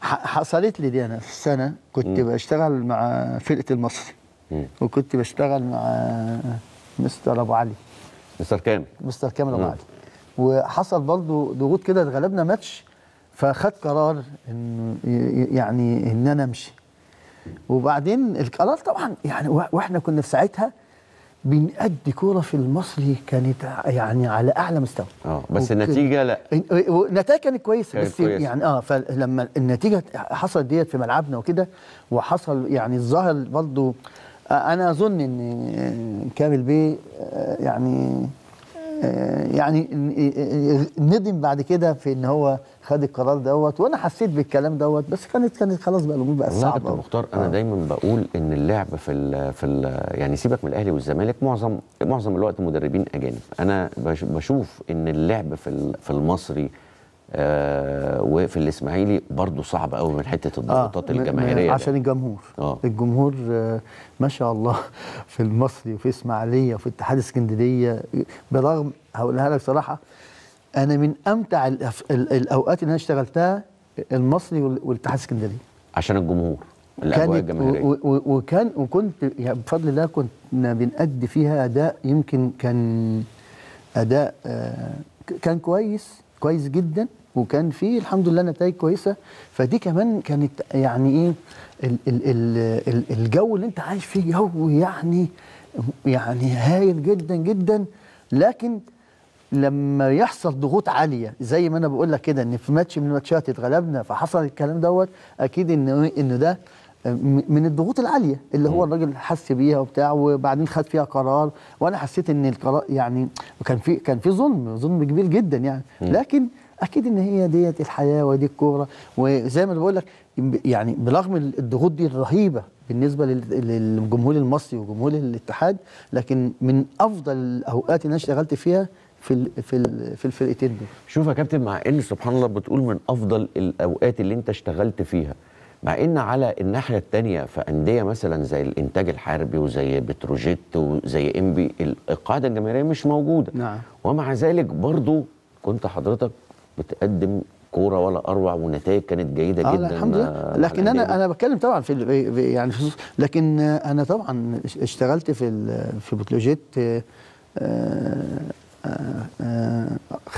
حصلت لي دي أنا في السنة كنت مم. بشتغل مع فرقة المصري. وكنت بشتغل مع مستر أبو علي مستر كامل مستر كامل أبو. علي وحصل برضو ضغوط كده اتغلبنا ماتش فخد قرار انه يعني إن أنا أمشي وبعدين القرار طبعا يعني وا- وإحنا كنا في ساعتها بنأدي كورة في المصري كانت يعني على أعلى مستوى آه بس النتيجة لا النتائج كانت كويسة كانت بس كويسة. يعني آه فلما النتيجة حصلت ديت في ملعبنا وكده وحصل يعني الظاهر برضه أنا أظن إن كامل بيه آه، يعني يعني ندم بعد كده في إن هو خد القرار دوت وأنا حسيت بالكلام دوت بس كانت كانت خلاص بقى الأمور بقت والله صعبة كابتن مختار أنا آه. دايما بقول إن اللعب في ال في ال يعني سيبك من الأهلي والزمالك معظم معظم الوقت مدربين أجانب أنا بش- بشوف إن اللعب في في المصري آه وفي الإسماعيلي برضو صعب قوي من حتة الضغوطات م- م- الجماهيرية عشان. الجمهور. آه. الجمهور آه، ما شاء الله في المصري وفي إسماعيلية وفي اتحاد اسكندرية. برغم هقولها لك صراحة أنا من أمتع الأوقات اللي أنا اشتغلتها المصري وال- والاتحاد اسكندرية. عشان الجمهور الأجواء الجماهيرية. وكان وكنت يعني بفضل الله كنا بنأدي فيها أداء يمكن كان أداء آه، كان كويس كويس جدا. وكان فيه الحمد لله نتائج كويسة. فدي كمان كانت يعني إيه ال ال ال ال الجو اللي أنت عايش فيه جو يعني يعني هايل جدا جدا. لكن لما يحصل ضغوط عالية زي ما أنا بقول لك كده إن في ماتش من الماتشات اتغلبنا فحصل الكلام دوت أكيد ان إن ده من الضغوط العالية اللي هو الراجل حس بيها وبتاع وبعدين خد فيها قرار وأنا حسيت إن القرار يعني كان في كان في ظلم ظلم كبير جدا يعني. لكن أكيد إن هي ديت الحياة ودي الكورة. وزي ما بقول لك يعني برغم الضغوط دي الرهيبه بالنسبة لل- للجمهور المصري وجمهور الاتحاد لكن من أفضل الأوقات اللي أنا اشتغلت فيها في ال في ال في الفرقتين دول. شوف يا كابتن مع إن سبحان الله بتقول من أفضل الأوقات اللي أنت اشتغلت فيها مع إن على الناحية الثانية في أندية مثلا زي الإنتاج الحربي وزي بتروجيت وزي انبي القاعدة الجماهيرية مش موجودة نعم. ومع ذلك برضو كنت حضرتك بتقدم كورة ولا أروع ونتائج كانت جيدة آه جدا الحمد لله لكن أنا. أنا بتكلم طبعا في يعني في لكن آه، أنا طبعا اشتغلت في في بتروجيت آه، آه، آه،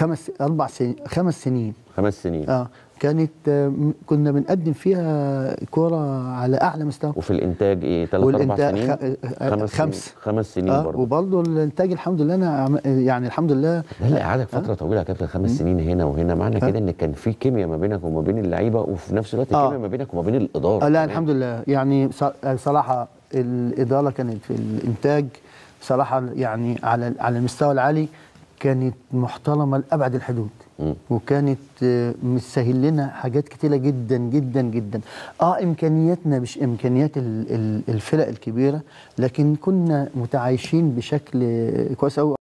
خمس أربع سنين خمس سنين. خمس سنين. آه كانت آه، كنا بنقدم فيها كورة على أعلى مستوى. وفي الإنتاج إيه ثلاث أربع سنين؟ آه، خمس خمس. سنين. خمس. سنين آه برضو وبرضه الإنتاج الحمد لله أنا يعني الحمد لله. اللي قعدك فترة طويلة يا كابتن خمس سنين هنا وهنا. معنى ها؟ كده إن كان في كيمياء ما بينك وما بين اللعيبة وفي نفس الوقت آه. كيمياء ما بينك وما بين الإدارة آه لا. الحمد لله. يعني ص- صراحة الإدارة كانت في الإنتاج صراحة يعني على على المستوى العالي. كانت محترمة لأبعد الحدود. مم. وكانت آه، مسهل لنا حاجات كتيرة جدا جدا جدا. آه إمكانياتنا مش إمكانيات ال- ال- الفرق الكبيرة لكن كنا متعايشين بشكل كويس قوي